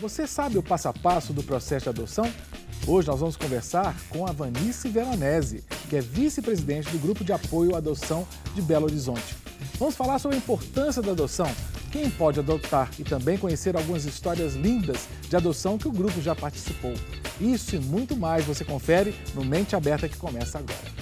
Você sabe o passo a passo do processo de adoção? Hoje nós vamos conversar com a Vanice Veronese, que é vice-presidente do Grupo de Apoio à Adoção de Belo Horizonte. Vamos falar sobre a importância da adoção, quem pode adotar e também conhecer algumas histórias lindas de adoção que o grupo já participou. Isso e muito mais você confere no Mente Aberta que começa agora.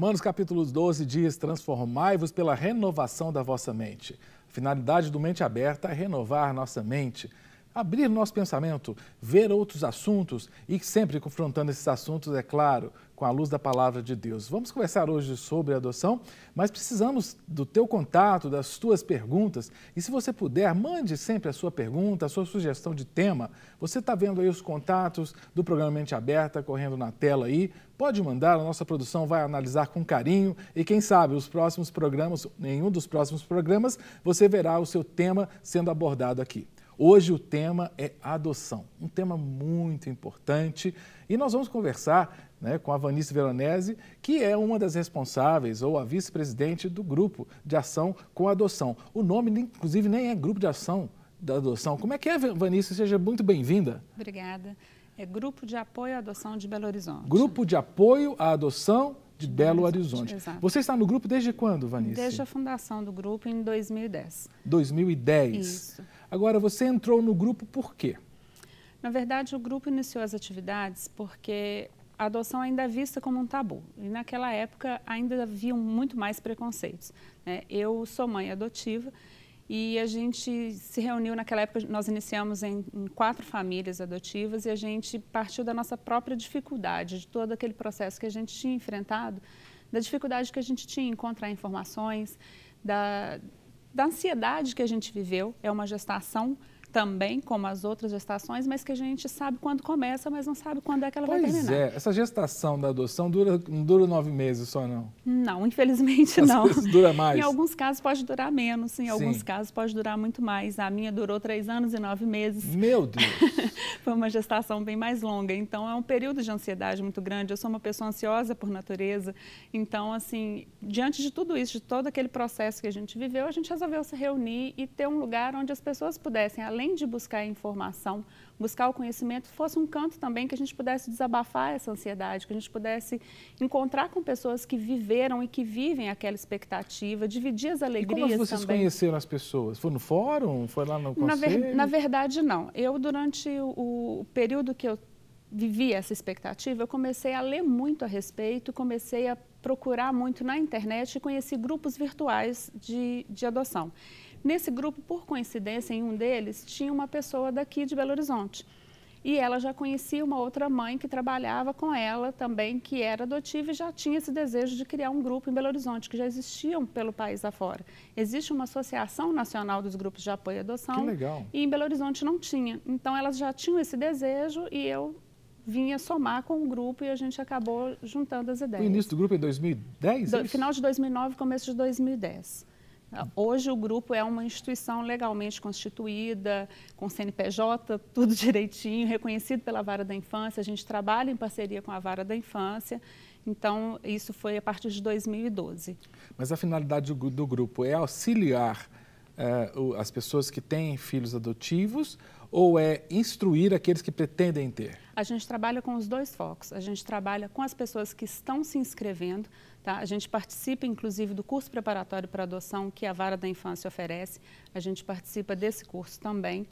Romanos capítulo 12 diz: Transformai-vos pela renovação da vossa mente. A finalidade do Mente Aberta é renovar nossa mente, abrir nosso pensamento, ver outros assuntos e sempre confrontando esses assuntos, é claro, com a luz da palavra de Deus. Vamos conversar hoje sobre adoção, mas precisamos do teu contato, das tuas perguntas. E se você puder, mande sempre a sua pergunta, a sua sugestão de tema. Você está vendo aí os contatos do programa Mente Aberta correndo na tela aí. Pode mandar, a nossa produção vai analisar com carinho e quem sabe os próximos programas, em um dos próximos programas, você verá o seu tema sendo abordado aqui. Hoje o tema é adoção, um tema muito importante e nós vamos conversar né, com a Vanice Veronese, que é uma das responsáveis ou a vice-presidente do grupo de ação com adoção. O nome, inclusive, nem é grupo de ação da adoção. Como é que é, Vanice? Seja muito bem-vinda. Obrigada. É Grupo de Apoio à Adoção de Belo Horizonte. Grupo de Apoio à Adoção de, Belo Horizonte. Horizonte. Você está no grupo desde quando, Vanice? Desde a fundação do grupo em 2010. 2010. Isso. Agora, você entrou no grupo por quê? Na verdade, o grupo iniciou as atividades porque a adoção ainda é vista como um tabu. E naquela época ainda haviam muito mais preconceitos. Né? Eu sou mãe adotiva e a gente se reuniu naquela época, nós iniciamos em, em, quatro famílias adotivas e a gente partiu da nossa própria dificuldade, de todo aquele processo que a gente tinha enfrentado, da dificuldade que a gente tinha em encontrar informações, da, da ansiedade que a gente viveu. É uma gestação também, como as outras gestações, mas que a gente sabe quando começa, mas não sabe quando é que ela pois vai terminar. é, essa gestação da adoção dura, não dura nove meses só, não? Não, infelizmente Às não. Vezes dura mais. Em alguns casos pode durar menos, em Sim. alguns casos pode durar muito mais. A minha durou três anos e nove meses. Meu Deus! Foi uma gestação bem mais longa, então é um período de ansiedade muito grande. Eu sou uma pessoa ansiosa por natureza, então, assim, diante de tudo isso, de todo aquele processo que a gente viveu, a gente resolveu se reunir e ter um lugar onde as pessoas pudessem, além além de buscar informação, buscar o conhecimento, fosse um canto também que a gente pudesse desabafar essa ansiedade, que a gente pudesse encontrar com pessoas que viveram e que vivem aquela expectativa, dividir as alegrias e como vocês também. conheceram as pessoas? Foi no fórum? Foi lá no conselho? Na, ver, na verdade, não. Eu, durante o, o período que eu vivi essa expectativa, eu comecei a ler muito a respeito, comecei a procurar muito na internet e conheci grupos virtuais de, de adoção. Nesse grupo, por coincidência, em um deles, tinha uma pessoa daqui de Belo Horizonte. E ela já conhecia uma outra mãe que trabalhava com ela também, que era adotiva e já tinha esse desejo de criar um grupo em Belo Horizonte, que já existiam pelo país afora. Existe uma associação nacional dos grupos de apoio à adoção. Que legal. E em Belo Horizonte não tinha. Então elas já tinham esse desejo e eu vinha somar com o grupo e a gente acabou juntando as ideias. O início do grupo é em 2010? Do, final de 2009, começo de 2010. Hoje o grupo é uma instituição legalmente constituída, com CNPJ, tudo direitinho, reconhecido pela Vara da Infância. A gente trabalha em parceria com a Vara da Infância. Então, isso foi a partir de 2012. Mas a finalidade do, do grupo é auxiliar é, as pessoas que têm filhos adotivos ou é instruir aqueles que pretendem ter? A gente trabalha com os dois focos. A gente trabalha com as pessoas que estão se inscrevendo. Tá? A gente participa, inclusive, do curso preparatório para adoção que a Vara da Infância oferece. A gente participa desse curso também.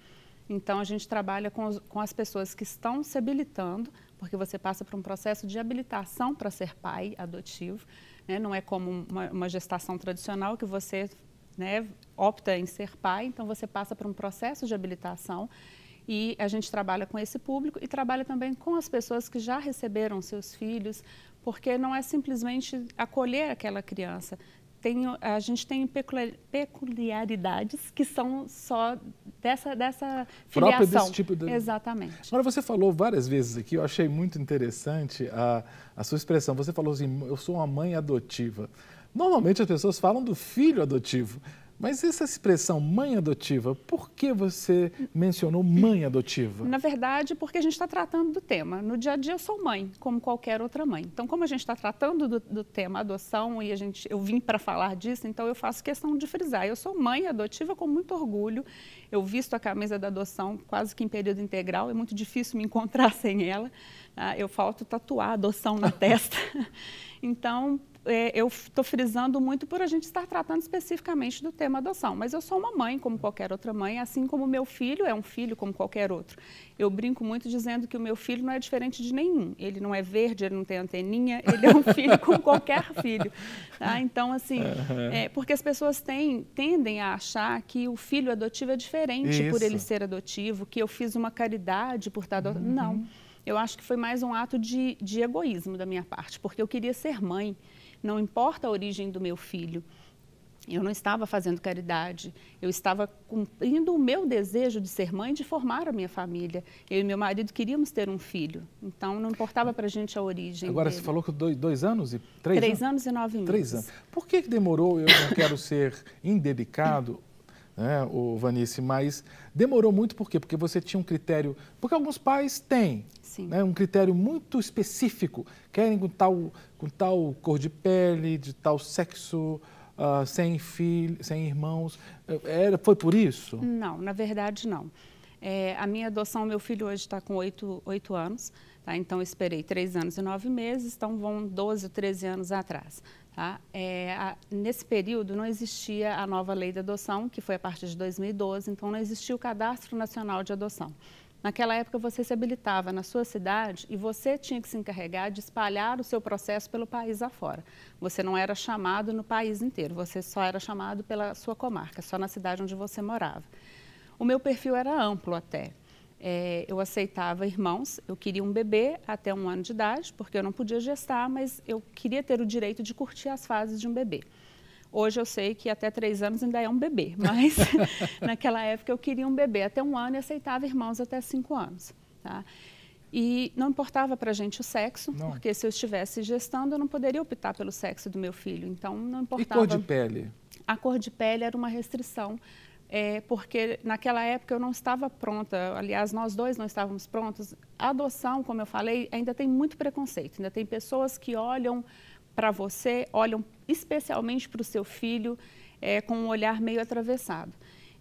Então, a gente trabalha com, os, com as pessoas que estão se habilitando, porque você passa por um processo de habilitação para ser pai adotivo. Né? Não é como uma, uma gestação tradicional que você né, opta em ser pai, então você passa por um processo de habilitação e a gente trabalha com esse público e trabalha também com as pessoas que já receberam seus filhos, porque não é simplesmente acolher aquela criança. Tem, a gente tem peculiaridades que são só dessa, dessa filiação. desse tipo de... Exatamente. Agora, você falou várias vezes aqui, eu achei muito interessante a, a sua expressão. Você falou assim, eu sou uma mãe adotiva. Normalmente as pessoas falam do filho adotivo, Mas essa expressão mãe adotiva, por que você mencionou mãe adotiva? Na verdade, porque a gente está tratando do tema. No dia a dia eu sou mãe, como qualquer outra mãe. Então, como a gente está tratando do, do, tema adoção e a gente, eu vim para falar disso, então eu faço questão de frisar. Eu sou mãe adotiva com muito orgulho. Eu visto a camisa da adoção quase que em período integral. É muito difícil me encontrar sem ela. Ah, eu falto tatuar adoção na testa. Então, é, eu estou frisando muito por a gente estar tratando especificamente do tema adoção. Mas eu sou uma mãe, como qualquer outra mãe, assim como meu filho é um filho, como qualquer outro. Eu brinco muito dizendo que o meu filho não é diferente de nenhum. Ele não é verde, ele não tem anteninha, ele é um filho como qualquer filho. Tá? Então, assim, é, porque as pessoas têm, tendem a achar que o filho adotivo é diferente Isso. por ele ser adotivo, que eu fiz uma caridade por estar adotado. Uhum. Não. Eu acho que foi mais um ato de, de egoísmo da minha parte, porque eu queria ser mãe não importa a origem do meu filho. Eu não estava fazendo caridade, eu estava cumprindo o meu desejo de ser mãe, de formar a minha família. Eu e meu marido queríamos ter um filho, então não importava para a gente a origem. Agora, dele. você falou que dois, dois anos e três, três anos? anos e nove meses. Três anos. Por que, que demorou? Eu não quero ser indelicado, né, o Vanice, mas demorou muito por quê? Porque você tinha um critério. Porque alguns pais têm né, um critério muito específico, querem com tal, com tal cor de pele, de tal sexo, uh, sem filhos, sem irmãos. Era, foi por isso? Não, na verdade não. É, a minha adoção, meu filho hoje está com oito, oito anos, tá? então esperei três anos e nove meses, então vão 12, 13 anos atrás. Tá? É, a, nesse período não existia a nova lei de adoção, que foi a partir de 2012, então não existia o Cadastro Nacional de Adoção. Naquela época você se habilitava na sua cidade e você tinha que se encarregar de espalhar o seu processo pelo país afora. Você não era chamado no país inteiro, você só era chamado pela sua comarca, só na cidade onde você morava. O meu perfil era amplo até. É, eu aceitava irmãos, eu queria um bebê até um ano de idade, porque eu não podia gestar, mas eu queria ter o direito de curtir as fases de um bebê. Hoje eu sei que até três anos ainda é um bebê, mas naquela época eu queria um bebê até um ano e aceitava irmãos até cinco anos. Tá? E não importava para a gente o sexo, não. porque se eu estivesse gestando, eu não poderia optar pelo sexo do meu filho. Então, não importava. E cor de pele? A cor de pele era uma restrição é, porque naquela época eu não estava pronta, aliás, nós dois não estávamos prontos. A adoção, como eu falei, ainda tem muito preconceito, ainda tem pessoas que olham para você, olham especialmente para o seu filho é, com um olhar meio atravessado.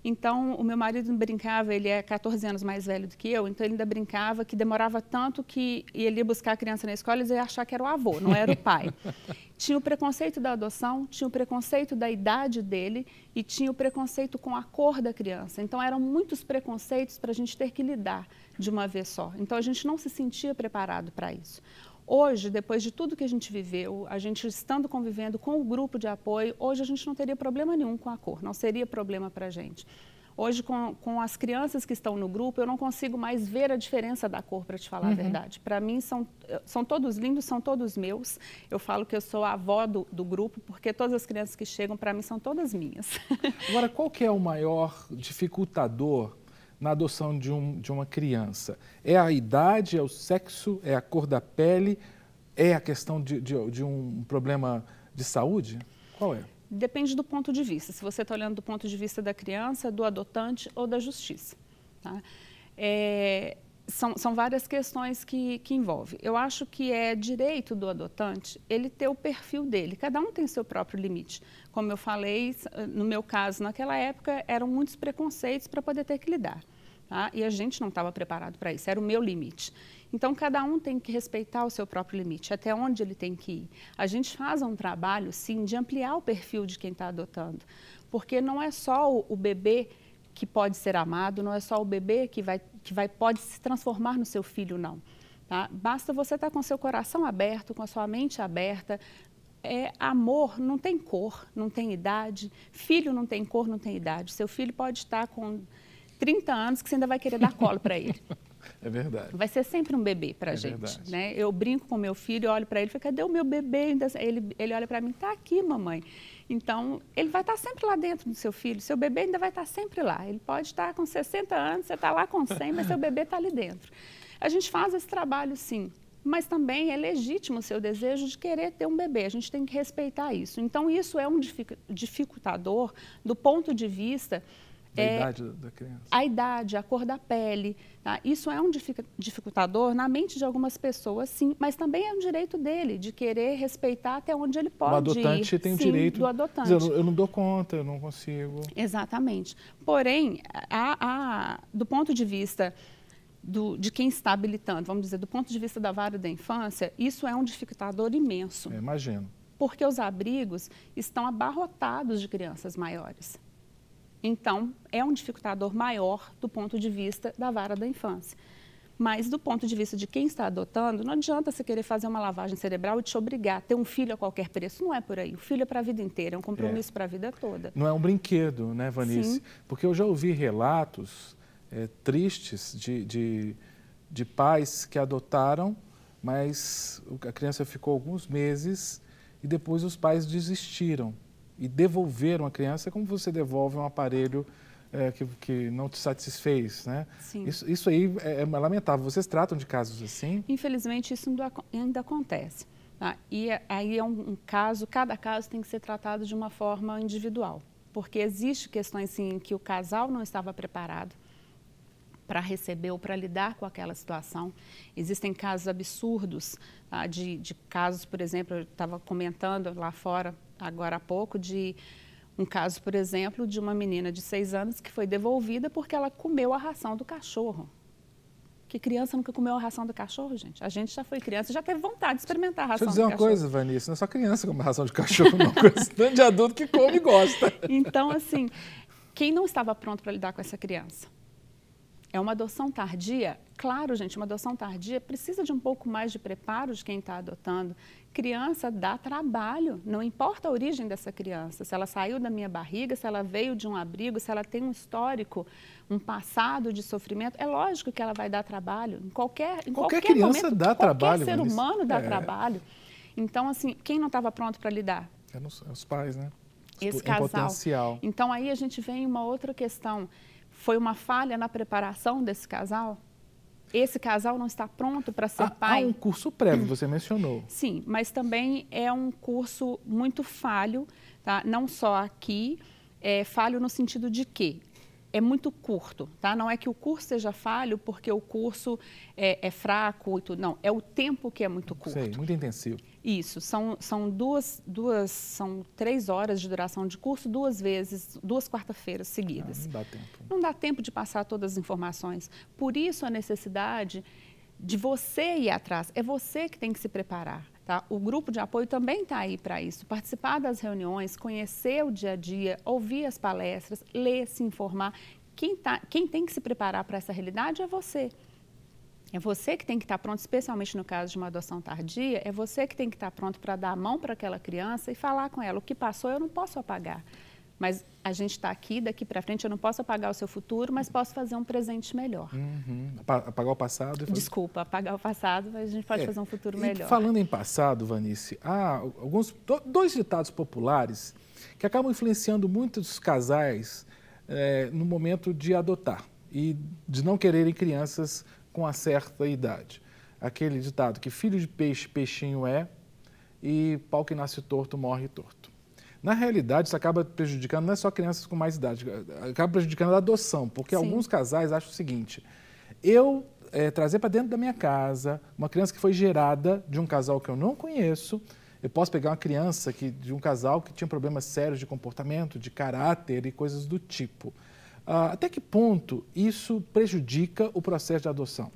Então, o meu marido brincava, ele é 14 anos mais velho do que eu, então ele ainda brincava que demorava tanto que ele ia buscar a criança na escola e ia achar que era o avô, não era o pai. tinha o preconceito da adoção, tinha o preconceito da idade dele e tinha o preconceito com a cor da criança. Então, eram muitos preconceitos para a gente ter que lidar de uma vez só. Então, a gente não se sentia preparado para isso. Hoje, depois de tudo que a gente viveu, a gente estando convivendo com o grupo de apoio, hoje a gente não teria problema nenhum com a cor, não seria problema para a gente. Hoje, com, com, as crianças que estão no grupo, eu não consigo mais ver a diferença da cor, para te falar uhum. a verdade. Para mim, são, são todos lindos, são todos meus. Eu falo que eu sou a avó do, do grupo, porque todas as crianças que chegam para mim são todas minhas. Agora, qual que é o maior dificultador na adoção de, um, de uma criança? É a idade, é o sexo, é a cor da pele, é a questão de, de, de um problema de saúde? Qual é? Depende do ponto de vista. Se você está olhando do ponto de vista da criança, do adotante ou da justiça. Tá? É, são, são, várias questões que, que envolve. Eu acho que é direito do adotante ele ter o perfil dele. Cada um tem seu próprio limite. Como eu falei, no meu caso, naquela época, eram muitos preconceitos para poder ter que lidar. Tá? E a gente não estava preparado para isso, era o meu limite. Então, cada um tem que respeitar o seu próprio limite, até onde ele tem que ir. A gente faz um trabalho, sim, de ampliar o perfil de quem está adotando, porque não é só o, o, bebê que pode ser amado, não é só o bebê que, vai, que vai, pode se transformar no seu filho, não. Tá? Basta você estar tá com seu coração aberto, com a sua mente aberta. É, amor não tem cor, não tem idade. Filho não tem cor, não tem idade. Seu filho pode estar com 30 anos que você ainda vai querer dar colo para ele. É verdade. Vai ser sempre um bebê para a é gente. Né? Eu brinco com meu filho, olho para ele e falo, cadê o meu bebê? Ele, ele olha para mim, está aqui, mamãe. Então, ele vai estar sempre lá dentro do seu filho. Seu bebê ainda vai estar sempre lá. Ele pode estar com 60 anos, você está lá com 100, mas seu bebê está ali dentro. A gente faz esse trabalho, sim. mas também é legítimo o seu desejo de querer ter um bebê. A gente tem que respeitar isso. Então, isso é um dificultador do ponto de vista a é, idade da criança. A idade, a cor da pele. Tá? Isso é um dificultador na mente de algumas pessoas, sim, mas também é um direito dele, de querer respeitar até onde ele pode ir. O adotante ir. tem o direito. do adotante. Dizer, eu não dou conta, eu não consigo. Exatamente. Porém, a, a, do ponto de vista do, de quem está habilitando, vamos dizer, do ponto de vista da vara da infância, isso é um dificultador imenso. Eu imagino. Porque os abrigos estão abarrotados de crianças maiores. Então, é um dificultador maior do ponto de vista da vara da infância. Mas, do ponto de vista de quem está adotando, não adianta você querer fazer uma lavagem cerebral e te obrigar a ter um filho a qualquer preço. Não é por aí. O filho é para a vida inteira, é um compromisso é. para a vida toda. Não é um brinquedo, né, Vanice? Sim. Porque eu já ouvi relatos é, tristes de, de, de pais que adotaram, mas a criança ficou alguns meses e depois os pais desistiram e devolveram a criança como você devolve um aparelho é, que, que, não te satisfez, né? Sim. Isso, isso aí é, é, lamentável. Vocês tratam de casos assim? Infelizmente, isso ainda acontece. Tá? E é, aí é um, um, caso, cada caso tem que ser tratado de uma forma individual, porque existe questões sim, em que o casal não estava preparado para receber ou para lidar com aquela situação. Existem casos absurdos, tá? de, de casos, por exemplo, eu estava comentando lá fora agora há pouco de um caso, por exemplo, de uma menina de seis anos que foi devolvida porque ela comeu a ração do cachorro. Que criança nunca comeu a ração do cachorro, gente? A gente já foi criança, já teve vontade de experimentar a ração Deixa eu dizer uma cachorro. coisa, Vanessa, não é só criança que come ração de cachorro, não. Tanto de adulto que come e gosta. Então, assim, quem não estava pronto para lidar com essa criança? É uma adoção tardia? Claro, gente, uma adoção tardia precisa de um pouco mais de preparo de quem está adotando. Criança dá trabalho, não importa a origem dessa criança, se ela saiu da minha barriga, se ela veio de um abrigo, se ela tem um histórico, um passado de sofrimento, é lógico que ela vai dar trabalho. Em qualquer, em qualquer, qualquer criança momento, dá qualquer trabalho. ser humano dá é. trabalho. Então, assim, quem não estava pronto para lidar? É, é os pais, né? Esse casal. Potencial. Então, aí a gente vem uma outra questão foi uma falha na preparação desse casal? Esse casal não está pronto para ser há, pai? Há um curso prévio, você mencionou. Sim, mas também é um curso muito falho, tá? não só aqui, é falho no sentido de que é muito curto, tá? Não é que o curso seja falho porque o curso é, é fraco e tudo, não. É o tempo que é muito curto. Sei, muito intensivo. Isso, são, são duas, duas, são três horas de duração de curso, duas vezes, duas quarta-feiras seguidas. Ah, não dá tempo. Não dá tempo de passar todas as informações. Por isso a necessidade de você ir atrás. É você que tem que se preparar. Tá? O grupo de apoio também está aí para isso. Participar das reuniões, conhecer o dia a dia, ouvir as palestras, ler, se informar. Quem, tá, quem tem que se preparar para essa realidade é você. É você que tem que estar pronto, especialmente no caso de uma adoção tardia, é você que tem que estar pronto para dar a mão para aquela criança e falar com ela: o que passou eu não posso apagar. Mas a gente está aqui, daqui para frente, eu não posso apagar o seu futuro, mas posso fazer um presente melhor. Uhum. Apagar o passado? Fazer... Desculpa, apagar o passado, mas a gente pode é. fazer um futuro melhor. falando em passado, Vanice, há alguns, dois ditados populares que acabam influenciando muitos casais é, no momento de adotar e de não quererem crianças com uma certa idade. Aquele ditado que filho de peixe, peixinho é, e pau que nasce torto, morre torto. Na realidade, isso acaba prejudicando não é só crianças com mais idade, acaba prejudicando a adoção, porque Sim. alguns casais acham o seguinte: eu é, trazer para dentro da minha casa uma criança que foi gerada de um casal que eu não conheço, eu posso pegar uma criança que, de um casal que tinha problemas sérios de comportamento, de caráter e coisas do tipo. Ah, até que ponto isso prejudica o processo de adoção?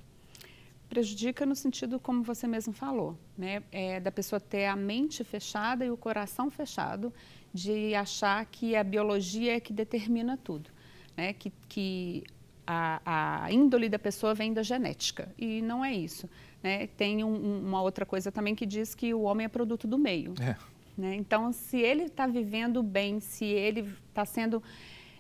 Prejudica no sentido como você mesmo falou, né? É, da pessoa ter a mente fechada e o coração fechado de achar que a biologia é que determina tudo, né? Que, que a, a índole da pessoa vem da genética e não é isso. Né? Tem um, uma outra coisa também que diz que o homem é produto do meio. É. Né? Então, se ele está vivendo bem, se ele está sendo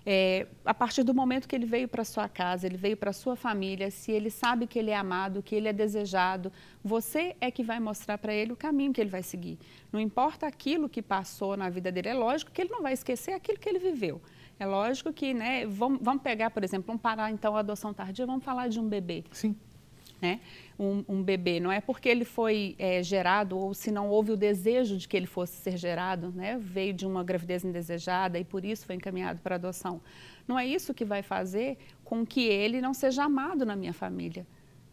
é, a partir do momento que ele veio para sua casa, ele veio para sua família, se ele sabe que ele é amado, que ele é desejado, você é que vai mostrar para ele o caminho que ele vai seguir. Não importa aquilo que passou na vida dele, é lógico que ele não vai esquecer aquilo que ele viveu. É lógico que, né, vamos, vamos pegar, por exemplo, vamos parar então a adoção tardia, vamos falar de um bebê. Sim. Né? Um, um, bebê. Não é porque ele foi é, gerado ou se não houve o desejo de que ele fosse ser gerado, né? veio de uma gravidez indesejada e por isso foi encaminhado para adoção. Não é isso que vai fazer com que ele não seja amado na minha família.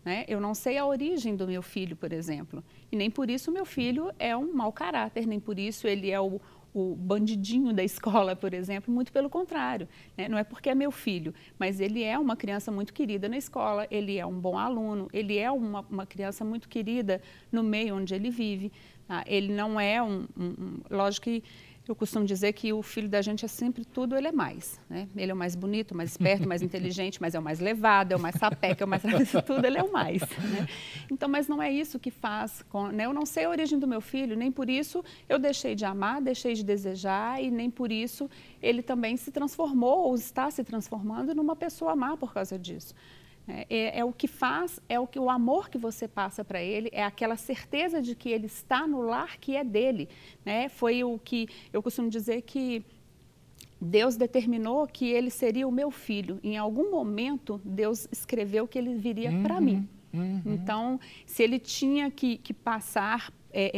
Né? Eu não sei a origem do meu filho, por exemplo, e nem por isso meu filho é um mau caráter, nem por isso ele é o, o bandidinho da escola, por exemplo, muito pelo contrário. Né? Não é porque é meu filho, mas ele é uma criança muito querida na escola, ele é um bom aluno, ele é uma, uma criança muito querida no meio onde ele vive. Tá? Ele não é um, um, um. Lógico que eu costumo dizer que o filho da gente é sempre tudo, ele é mais. Né? Ele é o mais bonito, mais esperto, mais inteligente, mas é o mais levado, é o mais sapeca, é o mais tudo, ele é o mais. Né? Então, mas não é isso que faz. Com, né? Eu não sei a origem do meu filho, nem por isso eu deixei de amar, deixei de desejar e nem por isso ele também se transformou ou está se transformando numa pessoa má por causa disso. É, é, é, o que faz, é o que o amor que você passa para ele, é aquela certeza de que ele está no lar que é dele. Né? Foi o que eu costumo dizer que Deus determinou que ele seria o meu filho. Em algum momento, Deus escreveu que ele viria uhum, para mim. Uhum. Então, se ele tinha que, que passar é,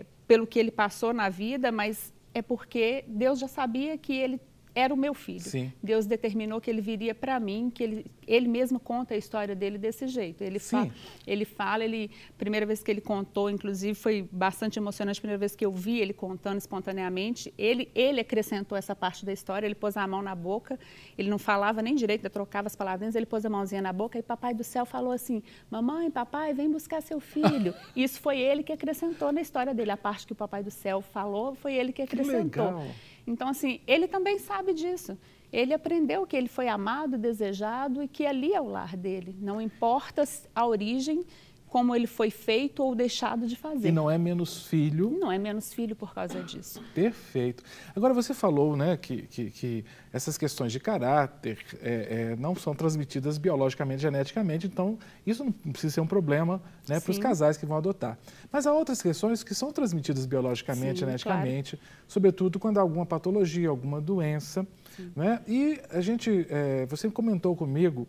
é, pelo que ele passou na vida, mas é porque Deus já sabia que ele era o meu filho. Sim. Deus determinou que ele viria para mim, que ele, ele mesmo conta a história dele desse jeito. Ele, fa, ele fala, ele, primeira vez que ele contou, inclusive foi bastante emocionante, a primeira vez que eu vi ele contando espontaneamente, ele, ele acrescentou essa parte da história, ele pôs a mão na boca, ele não falava nem direito, trocava as palavrinhas, ele pôs a mãozinha na boca e papai do céu falou assim, mamãe, papai, vem buscar seu filho. Isso foi ele que acrescentou na história dele, a parte que o papai do céu falou, foi ele que acrescentou. Que legal. Então, assim, ele também sabe disso. Ele aprendeu que ele foi amado, desejado e que ali é o lar dele. Não importa a origem, como ele foi feito ou deixado de fazer. E não é menos filho. Não é menos filho por causa disso. Perfeito. Agora, você falou né, que, que, que essas questões de caráter é, é, não são transmitidas biologicamente, geneticamente, então isso não precisa ser um problema né, para os casais que vão adotar. Mas há outras questões que são transmitidas biologicamente, Sim, geneticamente, claro. sobretudo quando há alguma patologia, alguma doença. Né? E a gente, é, você comentou comigo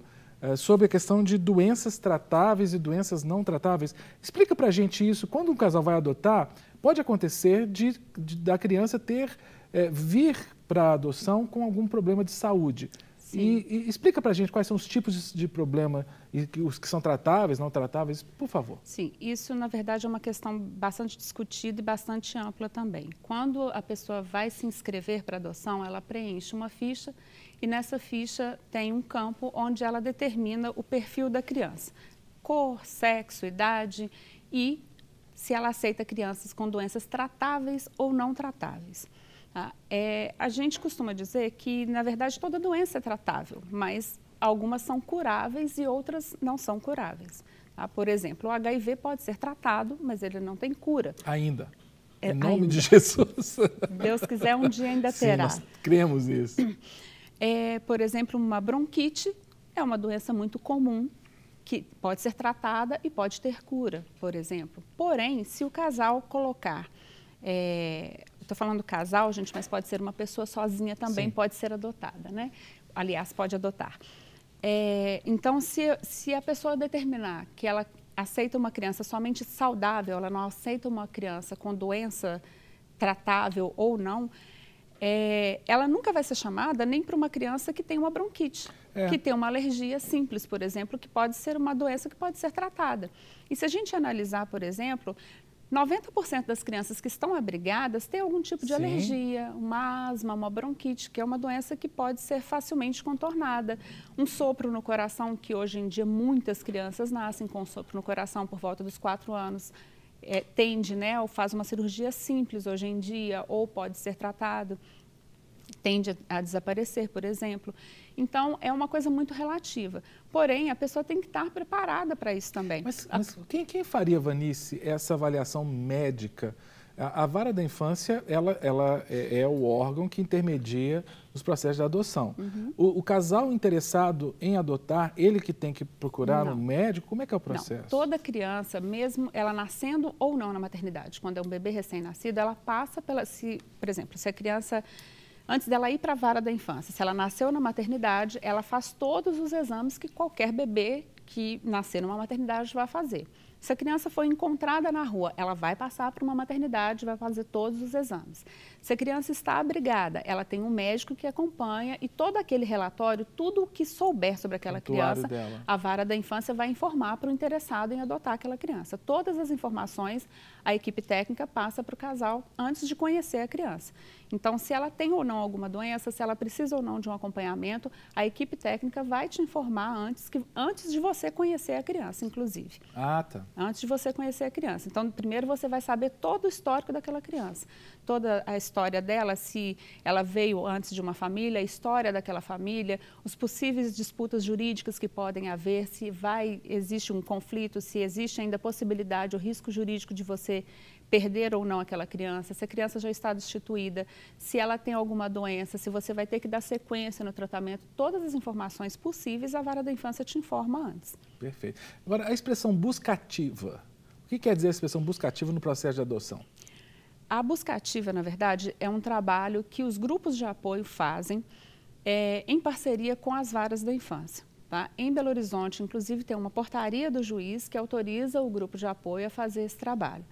sobre a questão de doenças tratáveis e doenças não tratáveis. Explica para a gente isso. Quando um casal vai adotar, pode acontecer de, de da criança ter é, vir para a adoção com algum problema de saúde. E, e, explica para a gente quais são os tipos de, problema e os que são tratáveis, não tratáveis, por favor. Sim, isso na verdade é uma questão bastante discutida e bastante ampla também. Quando a pessoa vai se inscrever para adoção, ela preenche uma ficha e nessa ficha tem um campo onde ela determina o perfil da criança, cor, sexo, idade e se ela aceita crianças com doenças tratáveis ou não tratáveis. Tá? É, a gente costuma dizer que, na verdade, toda doença é tratável, mas algumas são curáveis e outras não são curáveis. Tá? Por exemplo, o HIV pode ser tratado, mas ele não tem cura. Ainda. É, em nome ainda. de Jesus. Deus quiser, um dia ainda terá. Sim, nós cremos nisso. É, por exemplo, uma bronquite é uma doença muito comum que pode ser tratada e pode ter cura, por exemplo. Porém, se o casal colocar, é, estou falando casal, gente, mas pode ser uma pessoa sozinha também, Sim. pode ser adotada, né? Aliás, pode adotar. É, então, se, se a pessoa determinar que ela aceita uma criança somente saudável, ela não aceita uma criança com doença tratável ou não, é, ela nunca vai ser chamada nem para uma criança que tem uma bronquite, é. que tem uma alergia simples, por exemplo, que pode ser uma doença que pode ser tratada. E se a gente analisar, por exemplo, 90% das crianças que estão abrigadas têm algum tipo de Sim. alergia, uma asma, uma bronquite, que é uma doença que pode ser facilmente contornada. Um sopro no coração, que hoje em dia muitas crianças nascem com sopro no coração por volta dos 4 anos é, tende, né, ou faz uma cirurgia simples hoje em dia, ou pode ser tratado, tende a, desaparecer, por exemplo. Então, é uma coisa muito relativa. Porém, a pessoa tem que estar preparada para isso também. Mas, mas quem, quem faria, Vanice, essa avaliação médica? A, a, vara da infância, ela, ela é, é, o órgão que intermedia os processos de adoção. Uhum. O, o, casal interessado em adotar, ele que tem que procurar não. um médico, como é que é o processo? Não. Toda criança, mesmo ela nascendo ou não na maternidade, quando é um bebê recém-nascido, ela passa pela, se, por exemplo, se a criança antes dela ir para a vara da infância, se ela nasceu na maternidade, ela faz todos os exames que qualquer bebê que nascer numa maternidade vai fazer. Se a criança foi encontrada na rua, ela vai passar para uma maternidade, vai fazer todos os exames. Se a criança está abrigada, ela tem um médico que acompanha e todo aquele relatório, tudo o que souber sobre aquela criança, dela. a vara da infância vai informar para o interessado em adotar aquela criança. Todas as informações a equipe técnica passa para o casal antes de conhecer a criança. Então, se ela tem ou não alguma doença, se ela precisa ou não de um acompanhamento, a equipe técnica vai te informar antes, que, antes de você conhecer a criança, inclusive. Ah, tá. Antes de você conhecer a criança. Então, primeiro você vai saber todo o histórico daquela criança. Toda a história dela, se ela veio antes de uma família, a história daquela família, os possíveis disputas jurídicas que podem haver, se vai, existe um conflito, se existe ainda a possibilidade, o risco jurídico de você perder ou não aquela criança, se a criança já está destituída, se ela tem alguma doença, se você vai ter que dar sequência no tratamento, todas as informações possíveis a vara da infância te informa antes. Perfeito. Agora, a expressão buscativa, o que quer dizer a expressão buscativa no processo de adoção? A buscativa, na verdade, é um trabalho que os grupos de apoio fazem é, em parceria com as varas da infância. Tá? Em Belo Horizonte, inclusive, tem uma portaria do juiz que autoriza o grupo de apoio a fazer esse trabalho.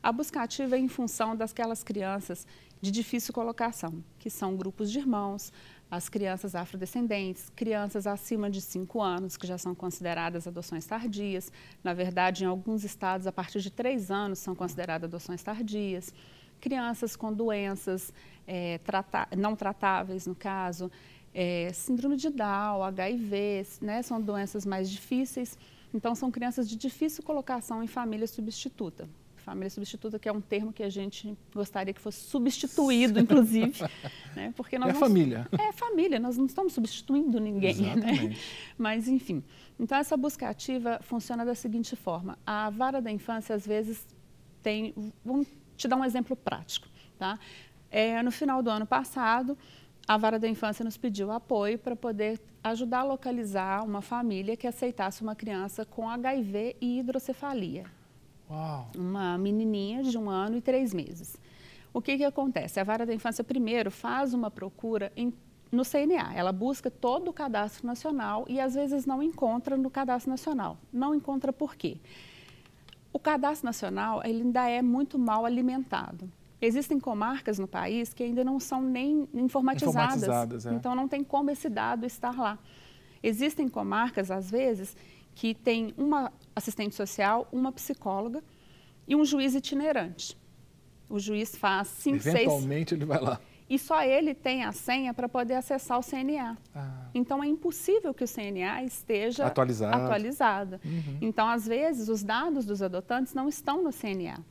A busca ativa é em função daquelas crianças de difícil colocação, que são grupos de irmãos, as crianças afrodescendentes, crianças acima de 5 anos, que já são consideradas adoções tardias. Na verdade, em alguns estados, a partir de 3 anos, são consideradas adoções tardias. Crianças com doenças é, trata não tratáveis, no caso, é, síndrome de Down, HIV, né, são doenças mais difíceis. Então, são crianças de difícil colocação em família substituta família substituta, que é um termo que a gente gostaria que fosse substituído, inclusive. né? Porque nós é não... família. É família, nós não estamos substituindo ninguém. Né? Mas, enfim. Então, essa busca ativa funciona da seguinte forma. A vara da infância, às vezes, tem... Vamos te dar um exemplo prático. Tá? É, no final do ano passado, a Vara da Infância nos pediu apoio para poder ajudar a localizar uma família que aceitasse uma criança com HIV e hidrocefalia. Uau. Uma menininha de um ano e três meses. O que, que acontece? A vara da infância, primeiro, faz uma procura em, no CNA. Ela busca todo o cadastro nacional e, às vezes, não encontra no cadastro nacional. Não encontra por quê? O cadastro nacional ele ainda é muito mal alimentado. Existem comarcas no país que ainda não são nem informatizadas, informatizadas é. então não tem como esse dado estar lá. Existem comarcas, às vezes, que tem uma assistente social, uma psicóloga e um juiz itinerante. O juiz faz cinco, Eventualmente seis... Eventualmente ele vai lá. E só ele tem a senha para poder acessar o CNA. Ah. Então é impossível que o CNA esteja atualizado. atualizado. Uhum. Então, às vezes, os dados dos adotantes não estão no CNA.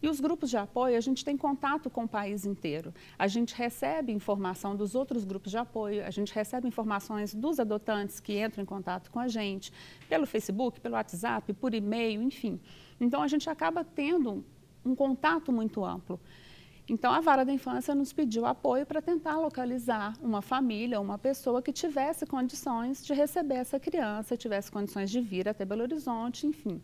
E os grupos de apoio, a gente tem contato com o país inteiro. A gente recebe informação dos outros grupos de apoio, a gente recebe informações dos adotantes que entram em contato com a gente, pelo Facebook, pelo WhatsApp, por e-mail, enfim. Então, a gente acaba tendo um contato muito amplo. Então, a Vara da Infância nos pediu apoio para tentar localizar uma família, uma pessoa que tivesse condições de receber essa criança, tivesse condições de vir até Belo Horizonte, enfim.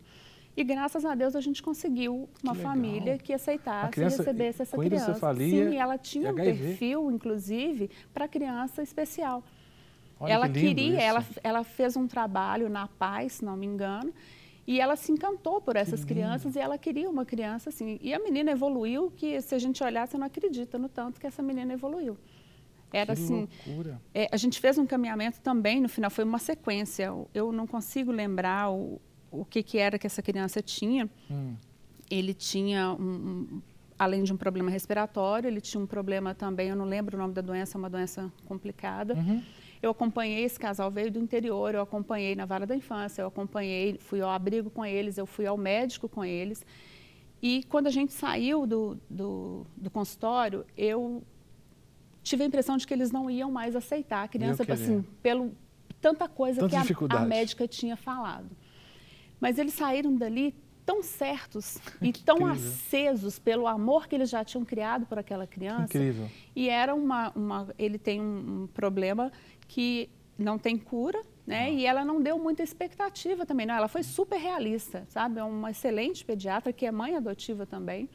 E graças a Deus a gente conseguiu uma que família que aceitasse e recebesse essa criança. Sim, e ela tinha um perfil, inclusive, para criança especial. Olha ela que queria, ela, ela fez um trabalho na paz, se não me engano, e ela se encantou por essas crianças e ela queria uma criança assim. E a menina evoluiu que, se a gente olhar, você não acredita no tanto que essa menina evoluiu. Era que assim. Loucura. É, a gente fez um caminhamento também, no final foi uma sequência. Eu não consigo lembrar o, o que, que era que essa criança tinha. Hum. Ele tinha, um, um, além de um problema respiratório, ele tinha um problema também, eu não lembro o nome da doença, é uma doença complicada. Uhum. Eu acompanhei esse casal, veio do interior, eu acompanhei na vara da infância, eu acompanhei, fui ao abrigo com eles, eu fui ao médico com eles. E quando a gente saiu do, do, do consultório, eu tive a impressão de que eles não iam mais aceitar a criança, assim, pelo tanta coisa Tanta que a, a médica tinha falado. Mas eles saíram dali tão certos e tão incrível. acesos pelo amor que eles já tinham criado por aquela criança. Incrível. E era uma, uma ele tem um, um problema que não tem cura, né? Ah. E ela não deu muita expectativa também, não. Ela foi super realista, sabe? É uma excelente pediatra que é mãe adotiva também.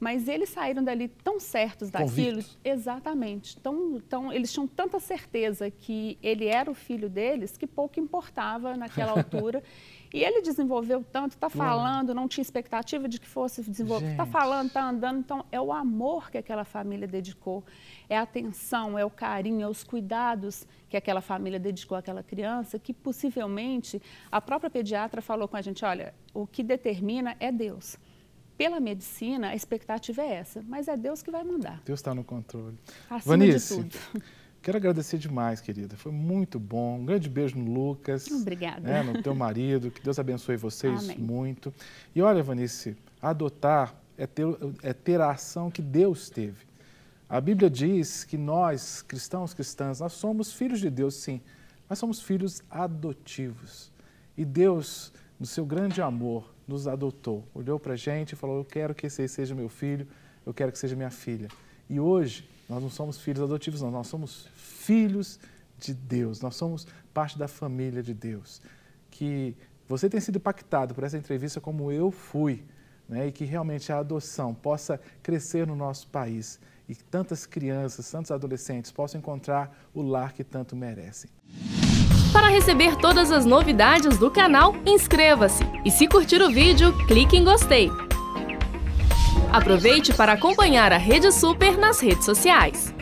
Mas eles saíram dali tão certos daquilo, exatamente. Tão, tão, eles tinham tanta certeza que ele era o filho deles que pouco importava naquela altura. E ele desenvolveu tanto, está falando, não tinha expectativa de que fosse desenvolver, está falando, está andando. Então, é o amor que aquela família dedicou, é a atenção, é o carinho, é os cuidados que aquela família dedicou àquela criança, que possivelmente a própria pediatra falou com a gente: olha, o que determina é Deus pela medicina, a expectativa é essa, mas é Deus que vai mandar. Deus está no controle. Acima Vanice, de tudo. Quero agradecer demais, querida. Foi muito bom. Um grande beijo no Lucas. Obrigada. Né, no teu marido. Que Deus abençoe vocês Amém. muito. E olha, Vanice, adotar é ter, é ter a ação que Deus teve. A Bíblia diz que nós, cristãos, cristãs, nós somos filhos de Deus, sim, mas somos filhos adotivos. E Deus, no seu grande amor, nos adotou. Olhou para a gente e falou: Eu quero que esse seja meu filho, eu quero que seja minha filha. E hoje, nós não somos filhos adotivos, não, nós somos filhos de Deus, nós somos parte da família de Deus. Que você tenha sido impactado por essa entrevista como eu fui, né, e que realmente a adoção possa crescer no nosso país e que tantas crianças, tantos adolescentes possam encontrar o lar que tanto merecem. Para receber todas as novidades do canal, inscreva-se e se curtir o vídeo, clique em gostei. Aproveite para acompanhar a Rede Super nas redes sociais.